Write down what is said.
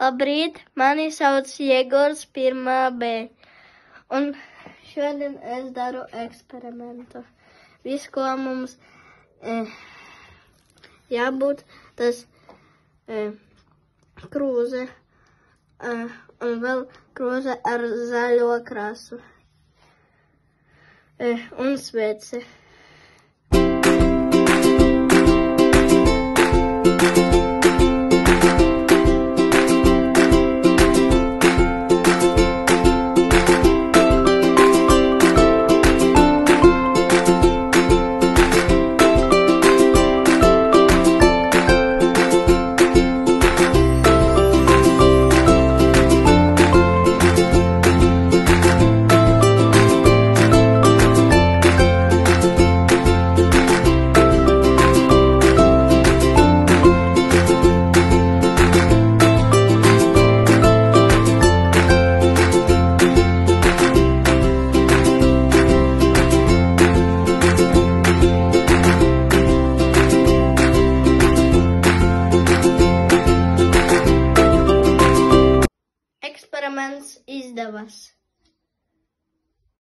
Labrīt, mani sauc Jegors 1B. Un šodien es daru eksperimentu. Viss, ko mums e, jābūt, tas e, krūze e, un vēl krūze ar zaļo krasu. E, un svece. temperaments izdevās.